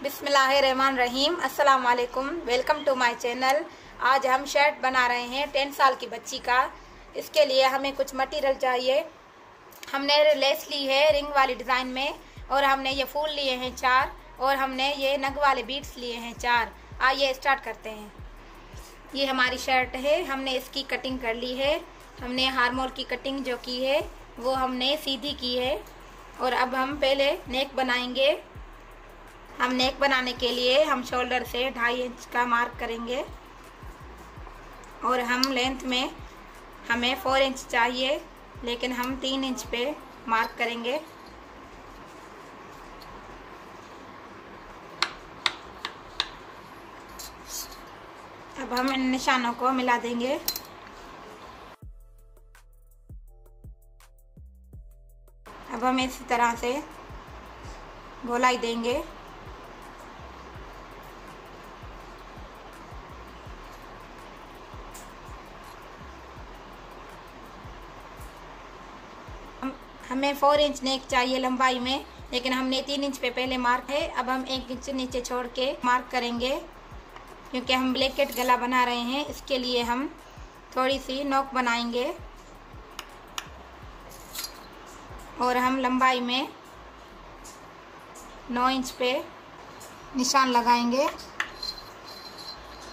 अस्सलाम वालेकुम welcome to my channel. आज हम शर्ट बना रहे हैं टेन साल की बच्ची का। इसके लिए हमें कुछ मटेरियल चाहिए। हमने लेस ली है रिंग वाली डिज़ाइन में और हमने ये फूल लिए हैं चार और हमने ये नग वाले बीट्स लिए हैं चार। आइए स्टार्ट करते हैं। ये हमारी शर्ट है। हमने इसकी कटिंग कर ली है। हमने हारमोल की कटिंग जो की है, वो हमने सीधी की है। और अब हम पहले नेक बनाएँगे। हम नेक बनाने के लिए हम शोल्डर से ढाई इंच का मार्क करेंगे। और हम लेंथ में हमें फोर इंच चाहिए, लेकिन हम तीन इंच पे मार्क करेंगे। अब हम इन निशानों को मिला देंगे। अब हम इसी तरह से गोलाई देंगे। हमें फोर इंच नेक चाहिए लंबाई में, लेकिन हमने तीन इंच पे पहले मार्क है, अब हम एक इंच नीचे छोड़ के मार्क करेंगे, क्योंकि हम ब्लैकेट गला बना रहे हैं, इसके लिए हम थोड़ी सी नोक बनाएँगे, और हम लंबाई में नौ इंच पे निशान लगाएँगे,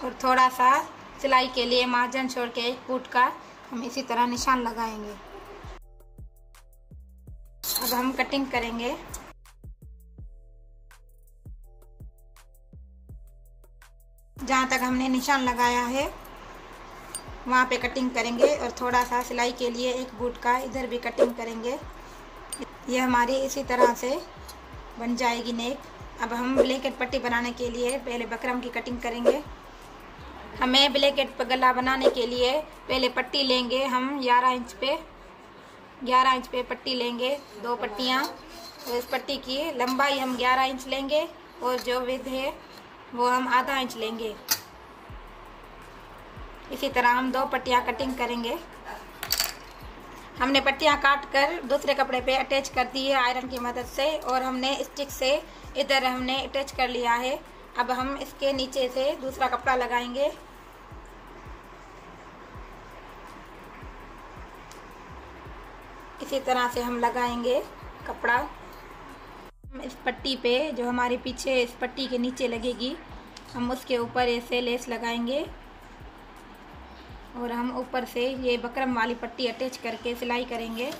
और थोड़ा सा सिलाई के लिए मार्जिन छोड़ के एक फुट का हम इसी तरह निशान लगाएँगे। अब हम कटिंग करेंगे। जहाँ तक हमने निशान लगाया है, वहाँ पे कटिंग करेंगे और थोड़ा सा सिलाई के लिए एक बूट का इधर भी कटिंग करेंगे। ये हमारी इसी तरह से बन जाएगी नेक। अब हम ब्लैकेट पट्टी बनाने के लिए पहले बकरम की कटिंग करेंगे। हमें ब्लैकेट पर गला बनाने के लिए पहले पट्टी लेंगे हम ग्यारह इंच पे। ग्यारह इंच पे पट्टी लेंगे, दो पट्टियाँ। तो इस पट्टी की लंबाई हम ग्यारह इंच लेंगे और जो विध है, वो हम आधा इंच लेंगे। इसी तरह हम दो पट्टियाँ कटिंग करेंगे। हमने पट्टियाँ काट कर दूसरे कपड़े पे अटैच कर दी है आयरन की मदद से और हमने स्टिक से इधर हमने अटैच कर लिया है। अब हम इसके नीचे से दूसरा कपड़ा लगाएँगे। इसी तरह से हम लगाएँगे कपड़ा। हम इस पट्टी पे, जो हमारे पीछे इस पट्टी के नीचे लगेगी, हम उसके ऊपर ऐसे लेस लगाएँगे। और हम ऊपर से ये बकरम वाली पट्टी अटैच करके सिलाई करेंगे।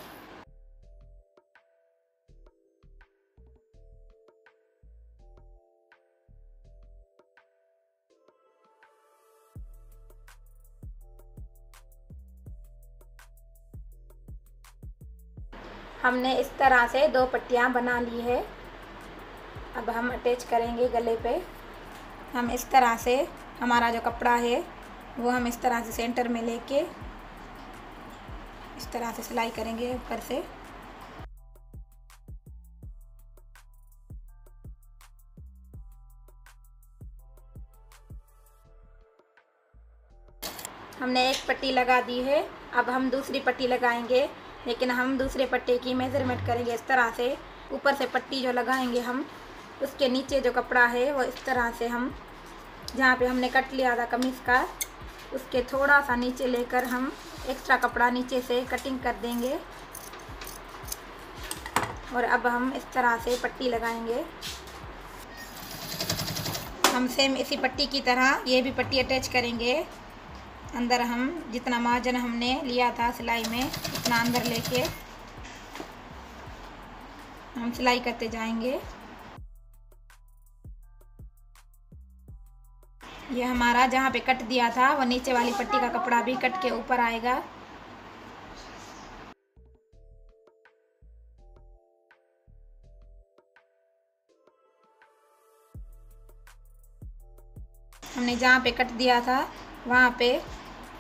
हमने इस तरह से दो पट्टियाँ बना ली है। अब हम अटैच करेंगे गले पे। हम इस तरह से हमारा जो कपड़ा है, वो हम इस तरह से सेंटर में लेके इस तरह से सिलाई करेंगे ऊपर से। हमने एक पट्टी लगा दी है। अब हम दूसरी पट्टी लगाएँगे। लेकिन हम दूसरे पट्टे की मेज़रमेंट करेंगे इस तरह से। ऊपर से पट्टी जो लगाएँगे हम, उसके नीचे जो कपड़ा है, वो इस तरह से हम, जहाँ पे हमने कट लिया था कमीज़ का, उसके थोड़ा सा नीचे लेकर हम एक्स्ट्रा कपड़ा नीचे से कटिंग कर देंगे। और अब हम इस तरह से पट्टी लगाएँगे। हम सेम इसी पट्टी की तरह ये भी पट्टी अटैच करेंगे। अंदर हम, जितना मार्जिन हमने लिया था सिलाई में, उतना अंदर लेके हम सिलाई करते जाएँगे। ये हमारा जहाँ पे कट दिया था, वो नीचे वाली पट्टी का कपड़ा भी कट के ऊपर आएगा। हमने जहाँ पे कट दिया था, वहाँ पे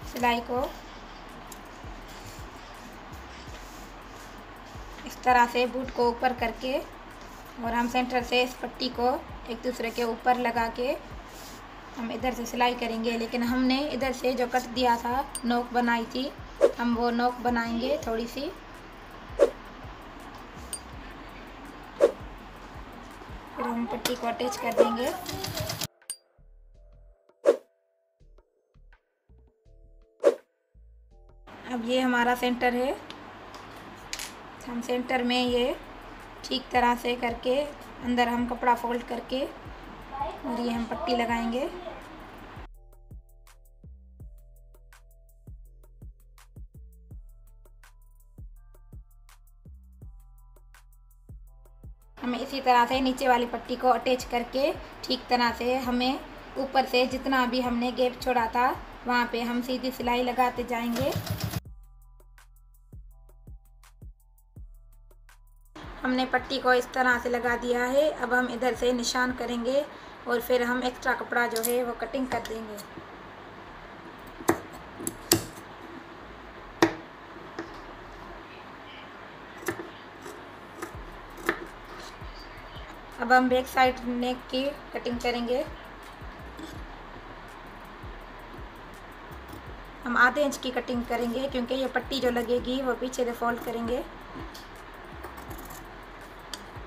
सिलाई को इस तरह से बूट को ऊपर करके और हम सेंटर से इस पट्टी को एक दूसरे के ऊपर लगा के हम इधर से सिलाई करेंगे। लेकिन हमने इधर से जो कट दिया था, नोक बनाई थी, हम वो नोक बनाएँगे थोड़ी सी। फिर हम पट्टी को अटैच कर देंगे। अब ये हमारा सेंटर है। हम सेंटर में ये ठीक तरह से करके, अंदर हम कपड़ा फोल्ड करके और ये हम पट्टी लगाएँगे। हमें इसी तरह से नीचे वाली पट्टी को अटैच करके ठीक तरह से हमें ऊपर से जितना भी हमने गैप छोड़ा था, वहाँ पे हम सीधी सिलाई लगाते जाएँगे। हमने पट्टी को इस तरह से लगा दिया है। अब हम इधर से निशान करेंगे और फिर हम एक्स्ट्रा कपड़ा जो है वो कटिंग कर देंगे। अब हम बैक साइड नेक की कटिंग करेंगे। हम आधे इंच की कटिंग करेंगे क्योंकि ये पट्टी जो लगेगी वो पीछे से फोल्ड करेंगे।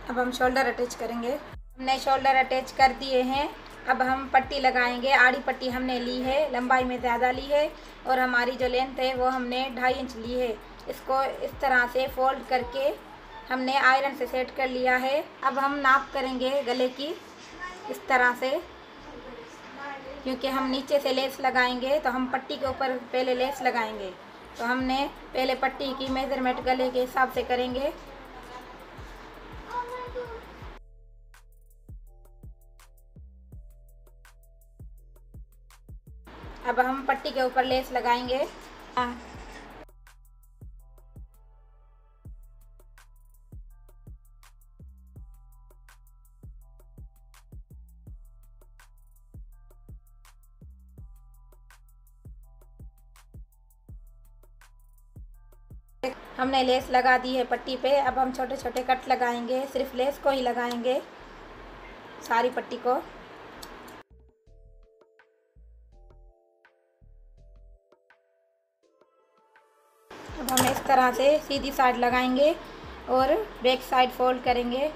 अब हम शोल्डर अटैच करेंगे। हमने शोल्डर अटैच कर दिए हैं। अब हम पट्टी लगाएँगे। आड़ी पट्टी हमने ली है, लंबाई में ज़्यादा ली है और हमारी जो लेंथ है वो हमने ढाई इंच ली है। इसको इस तरह से फोल्ड करके हमने आयरन से सेट कर लिया है। अब हम नाप करेंगे गले की इस तरह से। क्योंकि हम नीचे से लेस लगाएँगे तो हम पट्टी के ऊपर पहले लेस लगाएँगे। तो हमने पहले पट्टी की मेज़रमेंट गले के हिसाब से करेंगे। अब हम पट्टी के ऊपर लेस लगाएँगे। हमने लेस लगा दी है पट्टी पे। अब हम छोटे छोटे कट लगाएँगे। सिर्फ़ लेस को ही लगाएँगे। सारी पट्टी को। तरह से सीधी साइड लगाएँगे और बैक साइड फोल्ड करेंगे।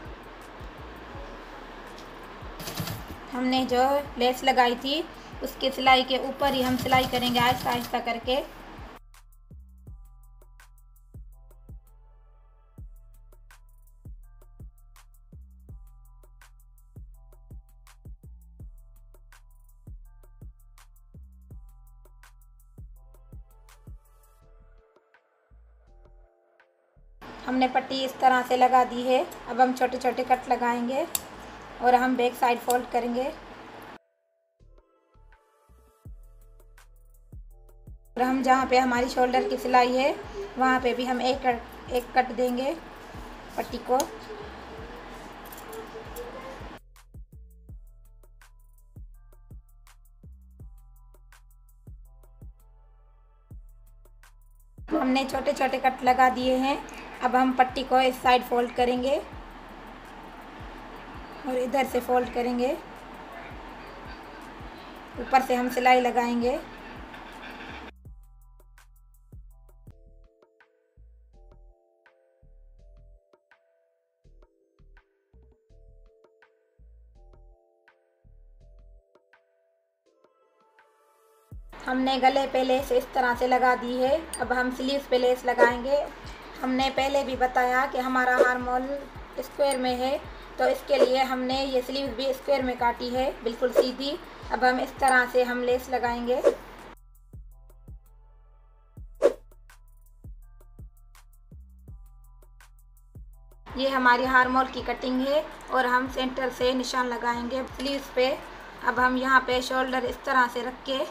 हमने जो लेस लगाई थी, उसके सिलाई के ऊपर ही हम सिलाई करेंगे आहिस्ता आहिस्ता करके। हमने पट्टी इस तरह से लगा दी है। अब हम छोटे छोटे कट लगाएँगे और हम बैक साइड फोल्ड करेंगे। और हम जहाँ पे हमारी शोल्डर की सिलाई है, वहाँ पे भी हम एक कट एक कट देंगे पट्टी को। हमने छोटे छोटे कट लगा दिए हैं। अब हम पट्टी को इस साइड फोल्ड करेंगे और इधर से फोल्ड करेंगे। ऊपर से हम सिलाई लगाएँगे। हमने गले पे लेस इस तरह से लगा दी है। अब हम स्लीव पे लेस लगाएँगे। हमने पहले भी बताया कि हमारा हारमोल स्क्वायर में है तो इसके लिए हमने ये स्लीव भी स्क्वायर में काटी है, बिल्कुल सीधी। अब हम इस तरह से हम लेस लगाएँगे। ये हमारी हारमोल की कटिंग है और हम सेंटर से निशान लगाएँगे स्लीव्स पे। अब हम यहाँ पे शोल्डर इस तरह से रख के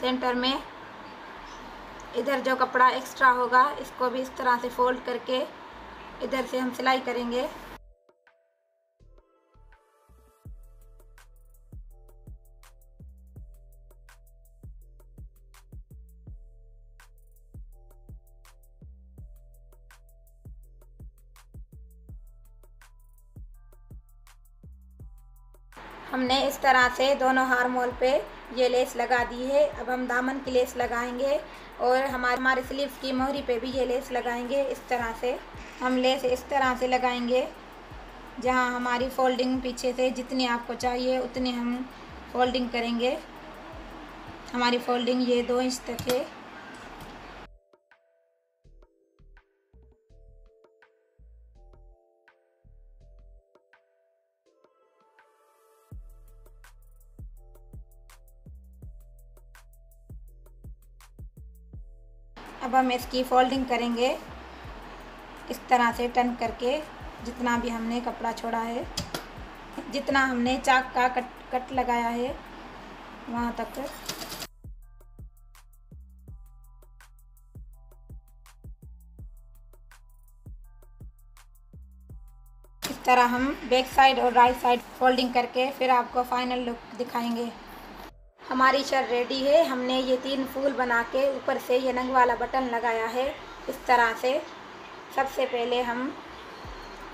सेंटर में इधर जो कपड़ा एक्स्ट्रा होगा, इसको भी इस तरह से फोल्ड करके इधर से हम सिलाई करेंगे। हमने इस तरह से दोनों हारमोल पे ये लेस लगा दी है। अब हम दामन की लेस लगाएँगे और हमारे हमारे स्लीव की मोहरी पे भी ये लेस लगाएँगे। इस तरह से हम लेस इस तरह से लगाएँगे, जहाँ हमारी फोल्डिंग पीछे से जितनी आपको चाहिए उतनी हम फोल्डिंग करेंगे। हमारी फोल्डिंग ये दो इंच तक है। अब हम इसकी फोल्डिंग करेंगे। इस तरह से टर्न करके जितना भी हमने कपड़ा छोड़ा है, जितना हमने चाक का कट कट लगाया है, वहाँ तक। इस तरह हम बैक साइड और राइट साइड फोल्डिंग करके फिर आपको फाइनल लुक दिखाएँगे। हमारी शर्ट रेडी है। हमने ये तीन फूल बना के ऊपर से ये नंग वाला बटन लगाया है इस तरह से। सबसे पहले हम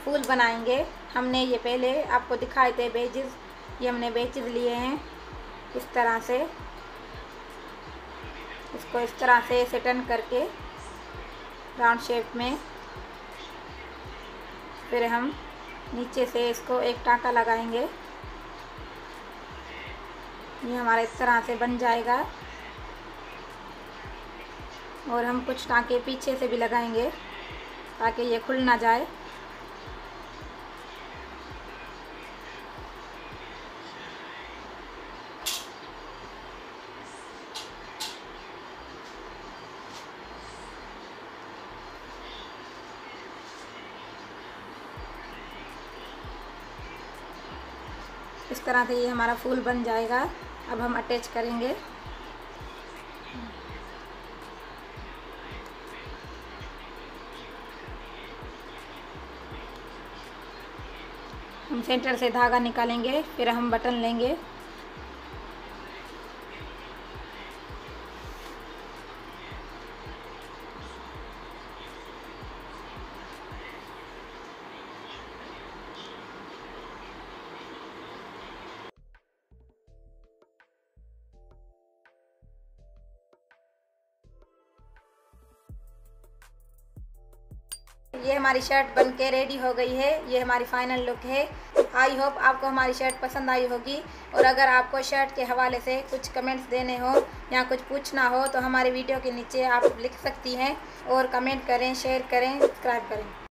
फूल बनाएँगे। हमने ये पहले आपको दिखाए थे बेजिस ये हमने बेजिस लिए हैं इस तरह से। इसको इस तरह से सेटन करके राउंड शेप में। फिर हम नीचे से इसको एक टाँका लगाएँगे। ये हमारा इस तरह से बन जाएगा। और हम कुछ टाँके पीछे से भी लगाएँगे ताकि ये खुल ना जाए। इस तरह से ये हमारा फूल बन जाएगा। अब हम अटैच करेंगे। हम सेंटर से धागा निकालेंगे फिर हम बटन लेंगे। ये हमारी शर्ट बन के रेडी हो गई है, ये हमारी फाइनल लुक है। आई होप आपको हमारी शर्ट पसंद आई होगी। और अगर आपको शर्ट के हवाले से कुछ कमेंट्स देने हो या कुछ पूछना हो तो हमारे वीडियो के नीचे आप लिख सकती हैं। और कमेंट करें शेयर करें सब्सक्राइब करें।